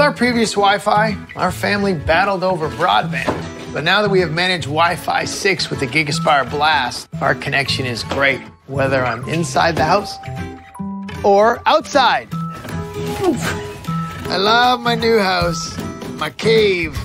With our previous Wi-Fi, our family battled over broadband. But now that we have managed Wi-Fi 6 with the GigaSpire Blast, our connection is great, whether I'm inside the house or outside. I love my new house, my cave,